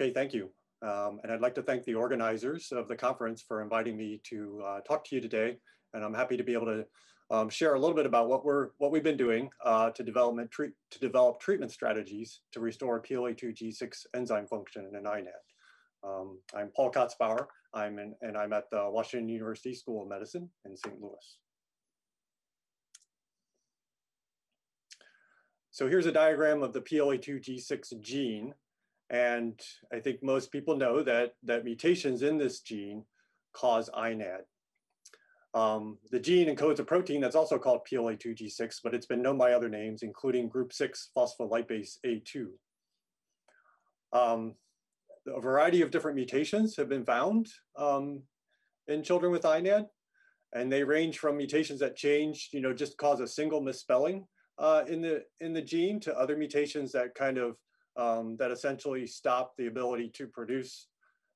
Okay, thank you. Um, and I'd like to thank the organizers of the conference for inviting me to uh, talk to you today. And I'm happy to be able to um, share a little bit about what we're what we've been doing uh, to development treat to develop treatment strategies to restore PLA2G6 enzyme function in an INAD. Um, I'm Paul Kotzbauer. I'm in, and I'm at the Washington University School of Medicine in St. Louis. So here's a diagram of the PLA2G6 gene. And I think most people know that, that mutations in this gene cause INAD. Um, the gene encodes a protein that's also called PLA2G6, but it's been known by other names, including group 6 phospholipase A2. Um, a variety of different mutations have been found um, in children with INAD, and they range from mutations that change, you know, just cause a single misspelling uh, in the in the gene to other mutations that kind of um, that essentially stop the ability to produce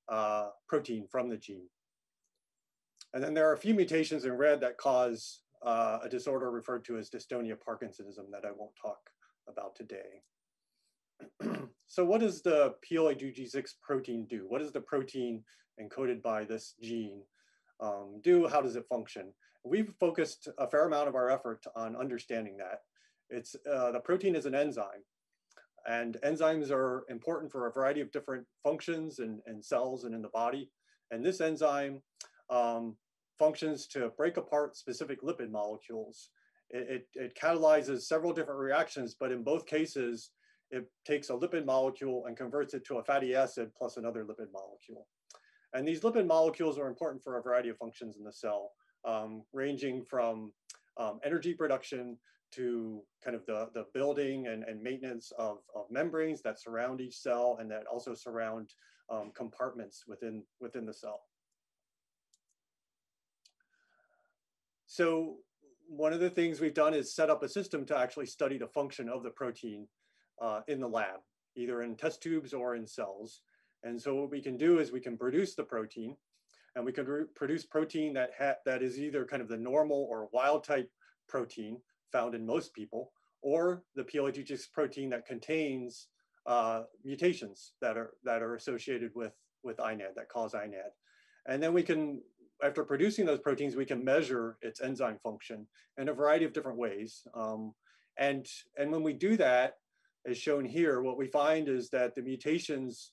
uh, protein from the gene. And then there are a few mutations in red that cause uh, a disorder referred to as dystonia Parkinsonism that I won't talk about today. so what does the PLA2G6 protein do? What does the protein encoded by this gene um, do? How does it function? We've focused a fair amount of our effort on understanding that. It's, uh, the protein is an enzyme and enzymes are important for a variety of different functions in cells and in the body. And this enzyme um, functions to break apart specific lipid molecules. It, it, it, catalyzes several different reactions, but in both cases, it takes a lipid molecule and converts it to a fatty acid plus another lipid molecule. And these lipid molecules are important for a variety of functions in the cell, um, ranging from um, energy production to kind of the, the building and, and maintenance of, of membranes that surround each cell and that also surround um, compartments within, within the cell. So one of the things we've done is set up a system to actually study the function of the protein uh, in the lab, either in test tubes or in cells. And so what we can do is we can produce the protein and we can produce protein that, that is either kind of the normal or wild type protein found in most people, or the PLA2G6 protein that contains uh, mutations that are, that are associated with, with INAD, that cause INAD. And then we can, after producing those proteins, we can measure its enzyme function in a variety of different ways. Um, and, and when we do that, as shown here, what we find is that the mutations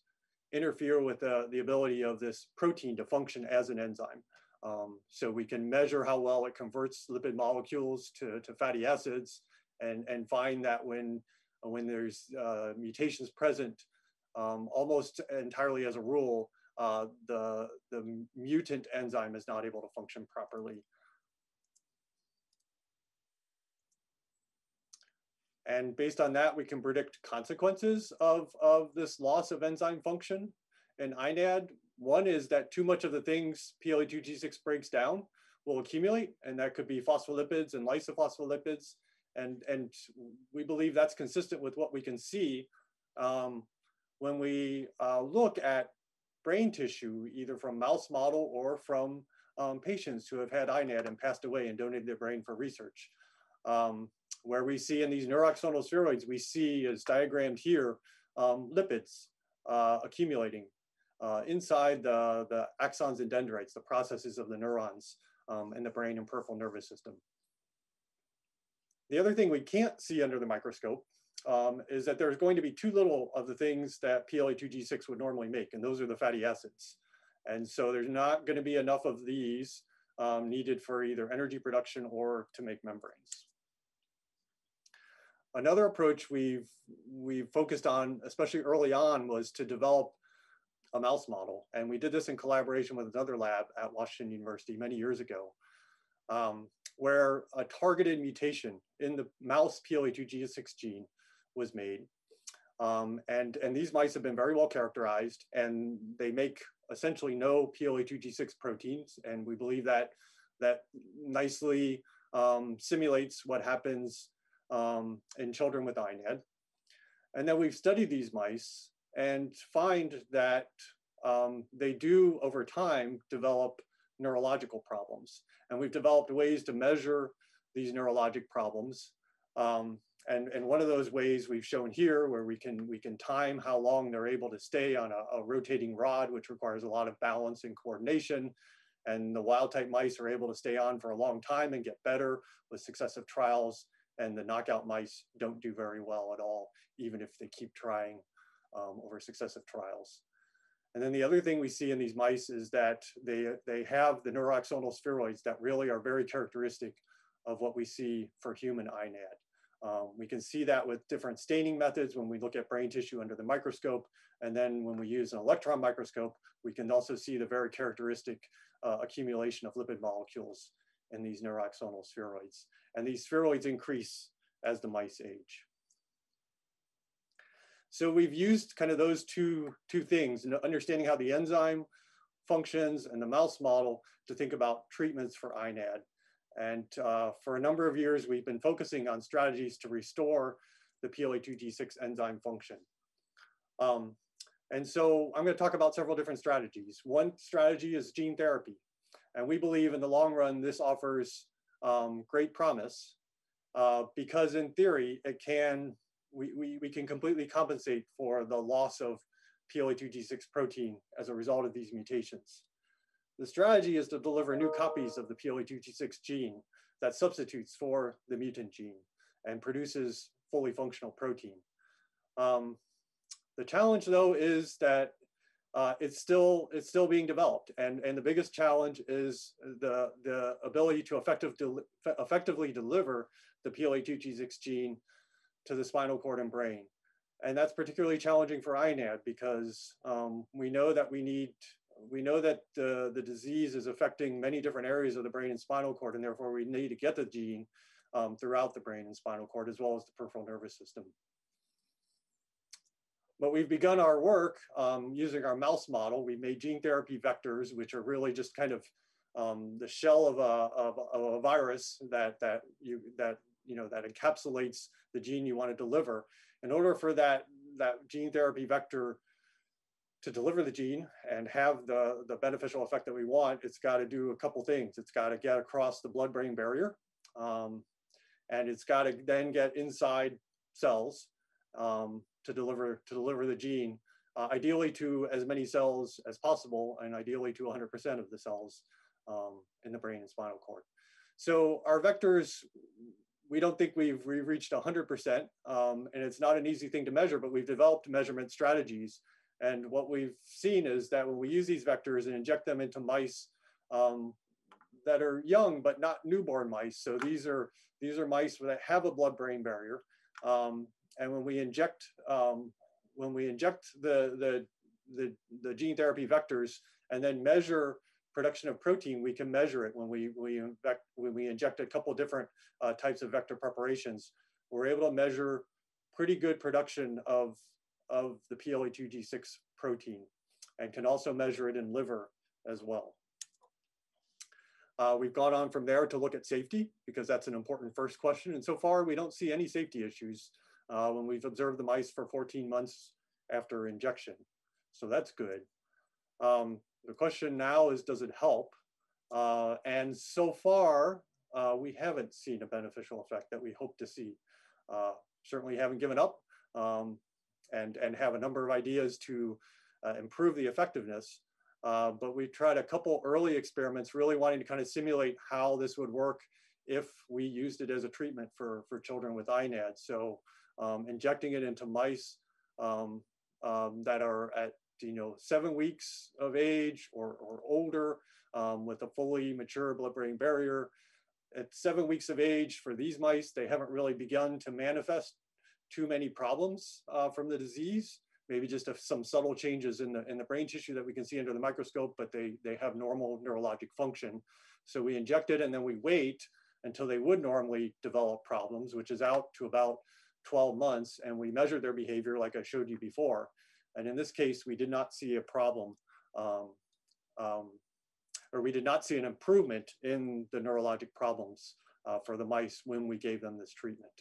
interfere with the, the ability of this protein to function as an enzyme. Um, so we can measure how well it converts lipid molecules to, to fatty acids and, and find that when, when there's uh, mutations present, um, almost entirely as a rule, uh, the, the mutant enzyme is not able to function properly. And based on that, we can predict consequences of, of this loss of enzyme function in INAD one is that too much of the things PLA2G6 breaks down will accumulate, and that could be phospholipids and lysophospholipids. And, and we believe that's consistent with what we can see um, when we uh, look at brain tissue, either from mouse model or from um, patients who have had INAD and passed away and donated their brain for research. Um, where we see in these neuroaxonal spheroids, we see as diagrammed here, um, lipids uh, accumulating uh, inside the, the axons and dendrites, the processes of the neurons um, in the brain and peripheral nervous system. The other thing we can't see under the microscope um, is that there's going to be too little of the things that PLA2G6 would normally make, and those are the fatty acids. And so there's not going to be enough of these um, needed for either energy production or to make membranes. Another approach we've, we've focused on, especially early on, was to develop a mouse model. And we did this in collaboration with another lab at Washington University many years ago, um, where a targeted mutation in the mouse PLA2G6 gene was made. Um, and, and these mice have been very well characterized and they make essentially no PLA2G6 proteins. And we believe that that nicely um, simulates what happens um, in children with INAD. And then we've studied these mice and find that um, they do over time develop neurological problems. And we've developed ways to measure these neurologic problems Um, and, and one of those ways we've shown here where we can, we can time how long they're able to stay on a, a rotating rod, which requires a lot of balance and coordination. And the wild type mice are able to stay on for a long time and get better with successive trials. And the knockout mice don't do very well at all, even if they keep trying um, over successive trials. And then the other thing we see in these mice is that they, they have the neuroaxonal spheroids that really are very characteristic of what we see for human INAD. Um, we can see that with different staining methods when we look at brain tissue under the microscope. And then when we use an electron microscope, we can also see the very characteristic uh, accumulation of lipid molecules in these neuroaxonal spheroids. And these spheroids increase as the mice age. So we've used kind of those two, two things, understanding how the enzyme functions and the mouse model to think about treatments for INAD. And uh, for a number of years, we've been focusing on strategies to restore the PLA2G6 enzyme function. Um, and so I'm going to talk about several different strategies. One strategy is gene therapy. And we believe in the long run, this offers um, great promise uh, because in theory, it can, we, we, we can completely compensate for the loss of PLA2G6 protein as a result of these mutations. The strategy is to deliver new copies of the PLA2G6 gene that substitutes for the mutant gene and produces fully functional protein. Um, the challenge though is that uh, it's still it's still being developed, and and the biggest challenge is the the ability to effective del effectively deliver the PLA2G6 gene to the spinal cord and brain, and that's particularly challenging for INAD because um, we know that we need we know that uh, the disease is affecting many different areas of the brain and spinal cord, and therefore we need to get the gene um, throughout the brain and spinal cord, as well as the peripheral nervous system. But we've begun our work um, using our mouse model. We made gene therapy vectors, which are really just kind of um, the shell of a, of, of a virus that, that, you, that, you know, that encapsulates the gene you want to deliver. In order for that, that gene therapy vector to deliver the gene and have the, the beneficial effect that we want, it's got to do a couple things. It's got to get across the blood-brain barrier, um, and it's got to then get inside cells um, to deliver to deliver the gene, uh, ideally to as many cells as possible, and ideally to 100% of the cells um, in the brain and spinal cord. So our vectors, we don't think we've, we've reached 100%, um, and it's not an easy thing to measure, but we've developed measurement strategies. And what we've seen is that when we use these vectors and inject them into mice um, that are young but not newborn mice, so these are these are mice that have a blood-brain barrier, um, and when we inject um, when we inject the, the the the gene therapy vectors and then measure production of protein, we can measure it when we we inject, when we inject a couple different uh, types of vector preparations. We're able to measure pretty good production of of the PLA2G6 protein and can also measure it in liver as well. Uh, we've gone on from there to look at safety because that's an important first question. And so far, we don't see any safety issues uh, when we've observed the mice for 14 months after injection. So that's good. Um, the question now is, does it help? Uh, and so far, uh, we haven't seen a beneficial effect that we hope to see. Uh, certainly haven't given up, um, and, and have a number of ideas to uh, improve the effectiveness. Uh, but we tried a couple early experiments really wanting to kind of simulate how this would work if we used it as a treatment for, for children with INAD. So um, injecting it into mice um, um, that are at you know seven weeks of age or, or older um, with a fully mature blood-brain barrier. At seven weeks of age for these mice, they haven't really begun to manifest too many problems uh, from the disease, maybe just a, some subtle changes in the, in the brain tissue that we can see under the microscope, but they, they have normal neurologic function. So we inject it and then we wait until they would normally develop problems, which is out to about 12 months, and we measure their behavior like I showed you before. And in this case, we did not see a problem, um, um, or we did not see an improvement in the neurologic problems uh, for the mice when we gave them this treatment.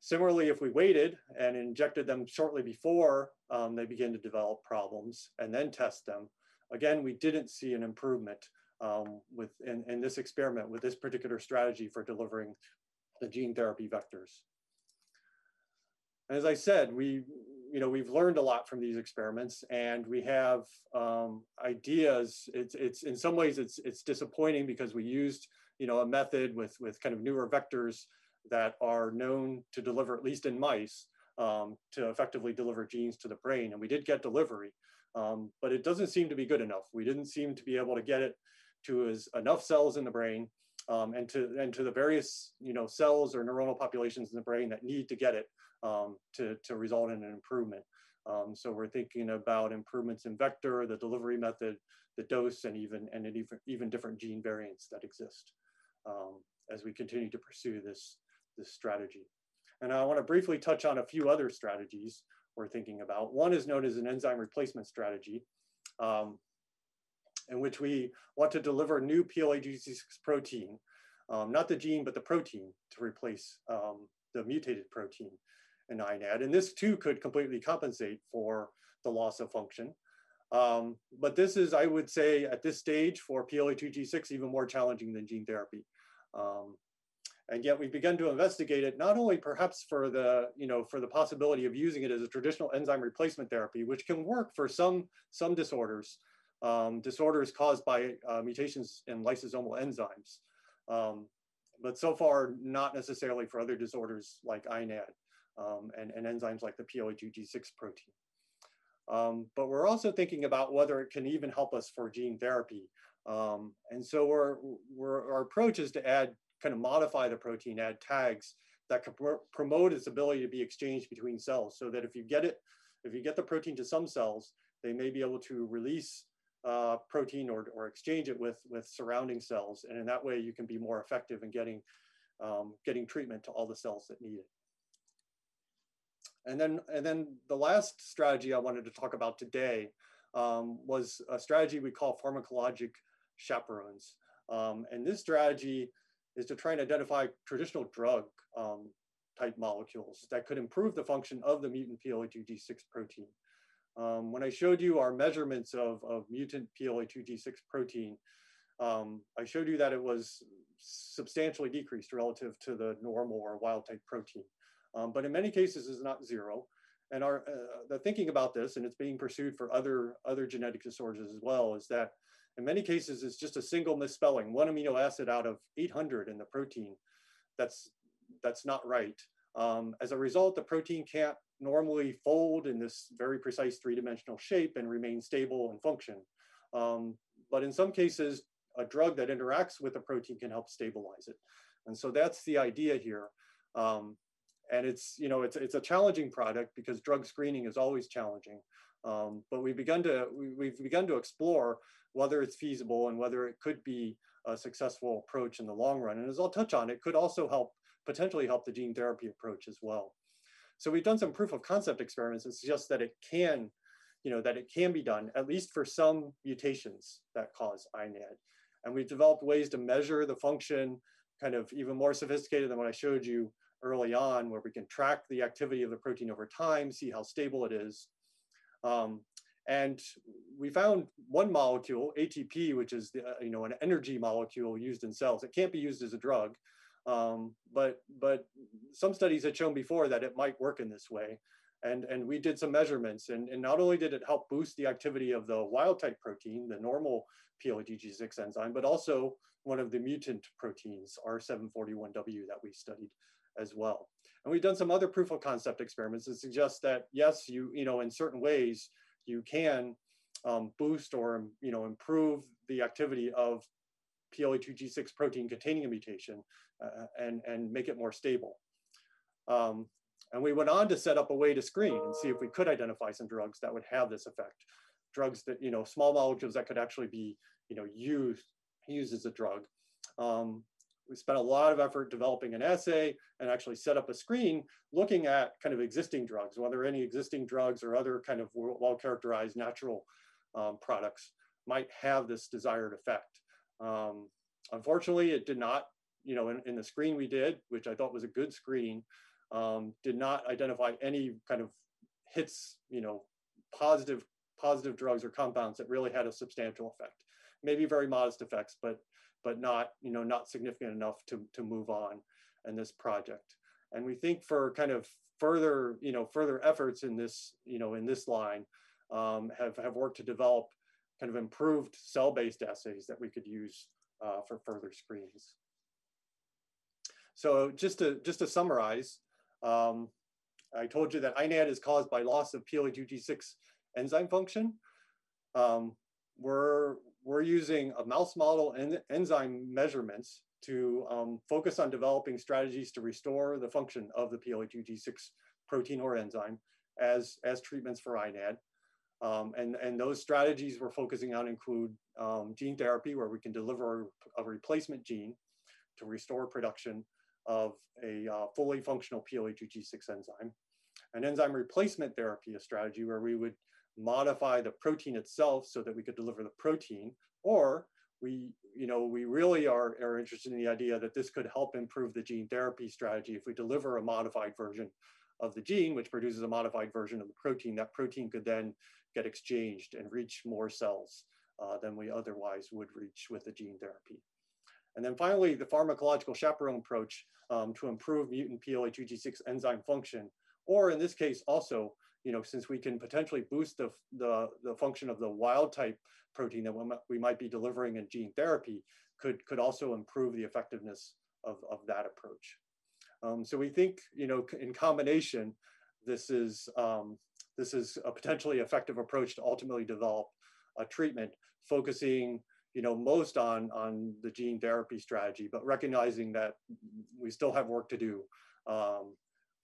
Similarly, if we waited and injected them shortly before um, they begin to develop problems and then test them, again, we didn't see an improvement um, with in, in, this experiment with this particular strategy for delivering the gene therapy vectors. As I said, we, you know, we've learned a lot from these experiments and we have um, ideas. It's, it's in some ways it's, it's disappointing because we used, you know, a method with, with kind of newer vectors that are known to deliver, at least in mice, um, to effectively deliver genes to the brain. And we did get delivery, um, but it doesn't seem to be good enough. We didn't seem to be able to get it to as enough cells in the brain um, and to and to the various you know cells or neuronal populations in the brain that need to get it um, to to result in an improvement. Um, so we're thinking about improvements in vector, the delivery method, the dose, and even and even even different gene variants that exist um, as we continue to pursue this this strategy. And I want to briefly touch on a few other strategies we're thinking about. One is known as an enzyme replacement strategy. Um, in which we want to deliver new PLA2G6 protein, um, not the gene, but the protein to replace um, the mutated protein in INAD. And this too could completely compensate for the loss of function. Um, but this is, I would say, at this stage for PLA2G6, even more challenging than gene therapy. Um, and yet we've begun to investigate it not only perhaps for the you know for the possibility of using it as a traditional enzyme replacement therapy which can work for some some disorders um, disorders caused by uh, mutations in lysosomal enzymes. Um, but so far, not necessarily for other disorders like INAD um, and, and, enzymes like the PLA2G6 protein. Um, but we're also thinking about whether it can even help us for gene therapy. Um, and so we're, we're, our approach is to add, kind of modify the protein, add tags that can pr promote its ability to be exchanged between cells so that if you get it, if you get the protein to some cells, they may be able to release uh, protein or, or exchange it with, with surrounding cells. And in that way, you can be more effective in getting, um, getting treatment to all the cells that need it. And then, and then the last strategy I wanted to talk about today um, was a strategy we call pharmacologic chaperones. Um, and this strategy is to try and identify traditional drug um, type molecules that could improve the function of the mutant PLA2G6 protein. Um, when I showed you our measurements of, of mutant PLA2G6 protein, um, I showed you that it was substantially decreased relative to the normal or wild type protein. Um, but in many cases is not zero. And our, uh, the thinking about this, and it's being pursued for other, other genetic disorders as well, is that in many cases it's just a single misspelling, one amino acid out of 800 in the protein. That's, that's not right. Um, as a result, the protein can't normally fold in this very precise three-dimensional shape and remain stable and function. Um, but in some cases, a drug that interacts with a protein can help stabilize it. And so that's the idea here. Um, and it's, you know, it's, it's a challenging product because drug screening is always challenging. Um, but we've begun to, we, have begun to explore whether it's feasible and whether it could be a successful approach in the long run. And as I'll touch on, it could also help, potentially help the gene therapy approach as well. So we've done some proof of concept experiments that suggest that it can, you know, that it can be done, at least for some mutations that cause INAD. And we've developed ways to measure the function kind of even more sophisticated than what I showed you early on, where we can track the activity of the protein over time, see how stable it is. Um, and we found one molecule, ATP, which is the, uh, you know an energy molecule used in cells. It can't be used as a drug, um, but, but some studies had shown before that it might work in this way. And, and we did some measurements and, and not only did it help boost the activity of the wild type protein, the normal PLA2G6 enzyme, but also one of the mutant proteins, R741W that we studied as well. And we've done some other proof of concept experiments that suggest that yes, you, you know, in certain ways, you can um, boost or, you know, improve the activity of PLA2G6 protein containing a mutation uh, and, and make it more stable. Um, and we went on to set up a way to screen and see if we could identify some drugs that would have this effect. Drugs that, you know, small molecules that could actually be, you know, used, used as a drug. Um, we spent a lot of effort developing an assay and actually set up a screen looking at kind of existing drugs, whether any existing drugs or other kind of well-characterized natural um, products might have this desired effect. Um, unfortunately, it did not, you know, in, in, the screen we did, which I thought was a good screen, um, did not identify any kind of hits, you know, positive, positive drugs or compounds that really had a substantial effect. Maybe very modest effects, but but not, you know, not significant enough to, to move on. in this project. And we think for kind of further, you know, further efforts in this, you know, in this line um, have, have worked to develop kind of improved cell-based assays that we could use uh, for further screens. So just to, just to summarize, um, I told you that INAD is caused by loss of PLA2G6 enzyme function. Um, we're, we're using a mouse model and enzyme measurements to um, focus on developing strategies to restore the function of the PLA2G6 protein or enzyme as, as treatments for INAD. Um, and, and those strategies we're focusing on include um, gene therapy, where we can deliver a replacement gene to restore production of a uh, fully functional PLA2G6 enzyme. An enzyme replacement therapy, a strategy where we would modify the protein itself so that we could deliver the protein, or we, you know, we really are, are interested in the idea that this could help improve the gene therapy strategy if we deliver a modified version of the gene, which produces a modified version of the protein, that protein could then get exchanged and reach more cells uh, than we otherwise would reach with the gene therapy. And then finally, the pharmacological chaperone approach um, to improve mutant PLA2G6 enzyme function, or in this case also, you know, since we can potentially boost the, the, the function of the wild type protein that we might be delivering in gene therapy, could, could also improve the effectiveness of, of that approach. Um, so we think, you know, in combination, this is, um, this is a potentially effective approach to ultimately develop a treatment focusing you know, most on, on the gene therapy strategy, but recognizing that we still have work to do um,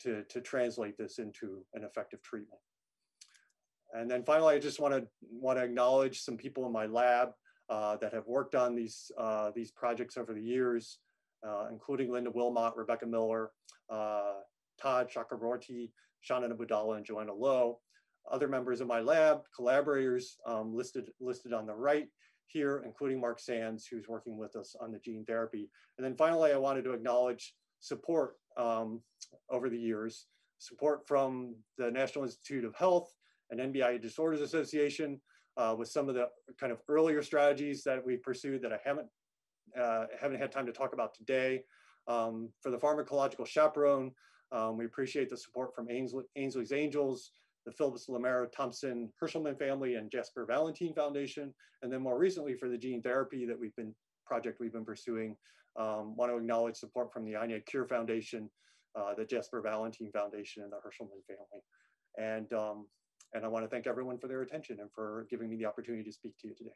to, to translate this into an effective treatment. And then finally, I just want to want to acknowledge some people in my lab uh, that have worked on these uh, these projects over the years, uh, including Linda Wilmot, Rebecca Miller, uh, Todd Chakraborty, Shauna Budala, and Joanna Lowe. Other members of my lab, collaborators um, listed listed on the right, here, including Mark Sands, who's working with us on the gene therapy. And then finally, I wanted to acknowledge support um, over the years, support from the National Institute of Health and NBIA Disorders Association uh, with some of the kind of earlier strategies that we pursued that I haven't, uh, haven't had time to talk about today. Um, for the pharmacological chaperone, um, we appreciate the support from Ainsley, Ainsley's Angels, the Phillips Lamera Thompson Hershelman family and Jasper Valentine Foundation. And then more recently for the gene therapy that we've been project we've been pursuing, um, want to acknowledge support from the INAD Cure Foundation, uh, the Jasper Valentine Foundation and the Hershelman family. And, um, and I want to thank everyone for their attention and for giving me the opportunity to speak to you today.